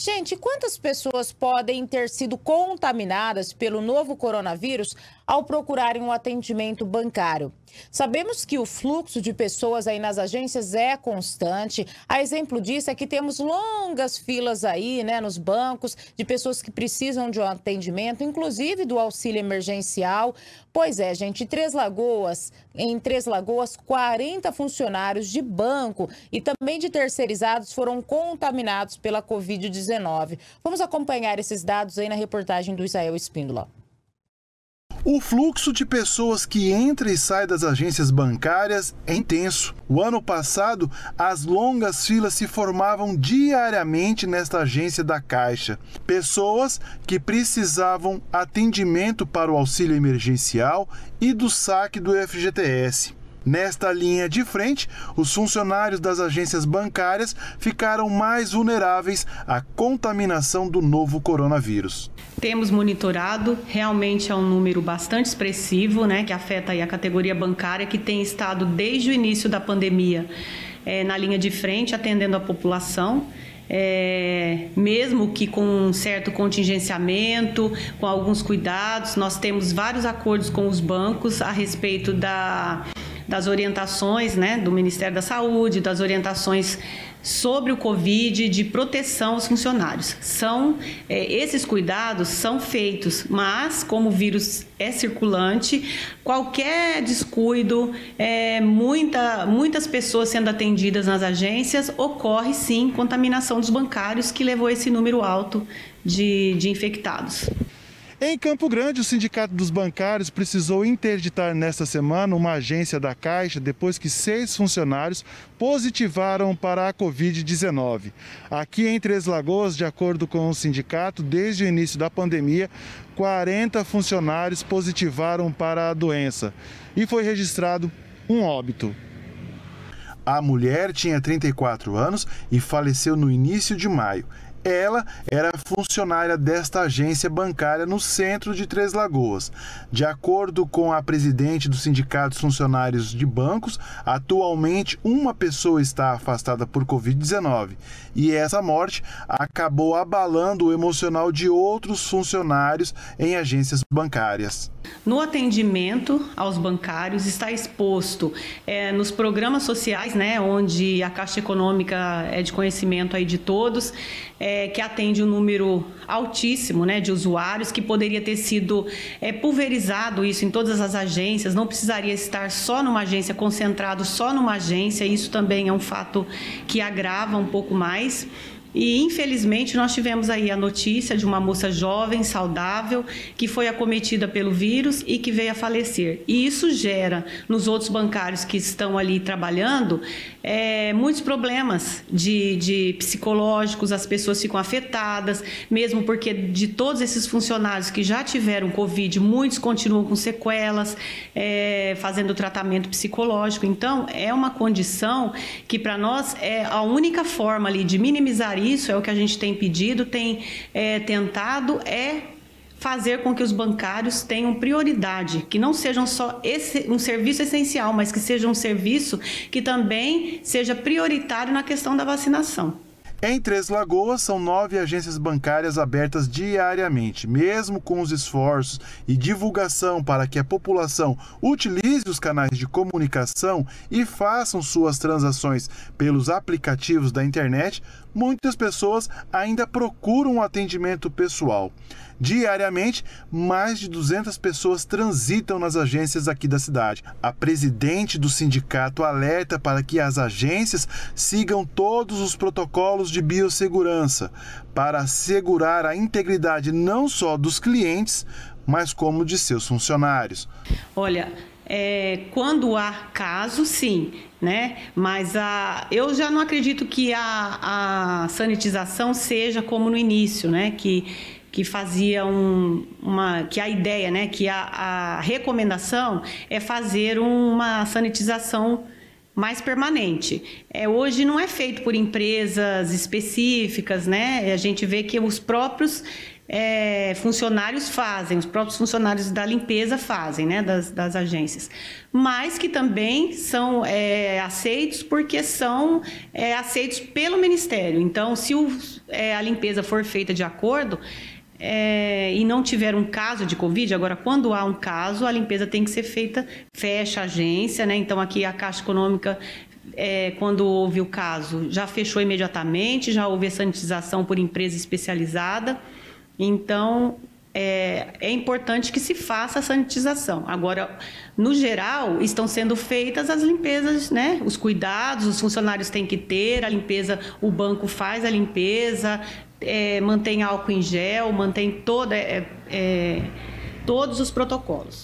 Gente, quantas pessoas podem ter sido contaminadas pelo novo coronavírus ao procurarem um atendimento bancário? Sabemos que o fluxo de pessoas aí nas agências é constante. A exemplo disso é que temos longas filas aí, né, nos bancos, de pessoas que precisam de um atendimento, inclusive do auxílio emergencial. Pois é, gente, Três Lagoas, em Três Lagoas, 40 funcionários de banco e também de terceirizados foram contaminados pela Covid-19. Vamos acompanhar esses dados aí na reportagem do Israel Espíndola. O fluxo de pessoas que entra e sai das agências bancárias é intenso. O ano passado, as longas filas se formavam diariamente nesta agência da Caixa. Pessoas que precisavam atendimento para o auxílio emergencial e do saque do FGTS. Nesta linha de frente, os funcionários das agências bancárias ficaram mais vulneráveis à contaminação do novo coronavírus. Temos monitorado, realmente é um número bastante expressivo, né, que afeta a categoria bancária, que tem estado desde o início da pandemia é, na linha de frente, atendendo a população. É, mesmo que com um certo contingenciamento, com alguns cuidados, nós temos vários acordos com os bancos a respeito da das orientações né, do Ministério da Saúde, das orientações sobre o Covid, de proteção aos funcionários. São é, esses cuidados são feitos, mas como o vírus é circulante, qualquer descuido, é, muita, muitas pessoas sendo atendidas nas agências, ocorre sim contaminação dos bancários que levou esse número alto de, de infectados. Em Campo Grande, o Sindicato dos Bancários precisou interditar nesta semana uma agência da Caixa depois que seis funcionários positivaram para a Covid-19. Aqui em Três Lagoas, de acordo com o sindicato, desde o início da pandemia, 40 funcionários positivaram para a doença e foi registrado um óbito. A mulher tinha 34 anos e faleceu no início de maio. Ela era funcionária desta agência bancária no centro de Três Lagoas. De acordo com a presidente do Sindicato dos Funcionários de Bancos, atualmente uma pessoa está afastada por Covid-19 e essa morte acabou abalando o emocional de outros funcionários em agências bancárias. No atendimento aos bancários está exposto é, nos programas sociais, né, onde a Caixa Econômica é de conhecimento aí de todos, é, que atende um número altíssimo né, de usuários, que poderia ter sido é, pulverizado isso em todas as agências, não precisaria estar só numa agência, concentrado só numa agência, isso também é um fato que agrava um pouco mais. E infelizmente nós tivemos aí a notícia de uma moça jovem, saudável, que foi acometida pelo vírus e que veio a falecer. E isso gera nos outros bancários que estão ali trabalhando é, muitos problemas de, de psicológicos, as pessoas ficam afetadas, mesmo porque de todos esses funcionários que já tiveram Covid, muitos continuam com sequelas, é, fazendo tratamento psicológico. Então, é uma condição que para nós é a única forma ali de minimizar isso, é o que a gente tem pedido, tem é, tentado, é fazer com que os bancários tenham prioridade, que não sejam só esse, um serviço essencial, mas que seja um serviço que também seja prioritário na questão da vacinação. Em Três Lagoas, são nove agências bancárias abertas diariamente. Mesmo com os esforços e divulgação para que a população utilize os canais de comunicação e façam suas transações pelos aplicativos da internet, muitas pessoas ainda procuram um atendimento pessoal. Diariamente, mais de 200 pessoas transitam nas agências aqui da cidade. A presidente do sindicato alerta para que as agências sigam todos os protocolos de biossegurança para assegurar a integridade não só dos clientes, mas como de seus funcionários. Olha, é, quando há caso, sim, né? Mas a, eu já não acredito que a, a sanitização seja como no início, né? Que que fazia um, uma que a ideia, né, que a, a recomendação é fazer uma sanitização mais permanente. É, hoje não é feito por empresas específicas, né? A gente vê que os próprios é, funcionários fazem, os próprios funcionários da limpeza fazem, né, das, das agências, mas que também são é, aceitos porque são é, aceitos pelo Ministério. Então, se o, é, a limpeza for feita de acordo, é, e não tiver um caso de Covid, agora, quando há um caso, a limpeza tem que ser feita, fecha a agência, né? Então, aqui a Caixa Econômica é, quando houve o caso, já fechou imediatamente, já houve a sanitização por empresa especializada. Então, é, é, importante que se faça a sanitização. Agora, no geral, estão sendo feitas as limpezas, né? Os cuidados, os funcionários têm que ter, a limpeza, o banco faz a limpeza, é, mantém álcool em gel, mantém toda, é, é todos os protocolos.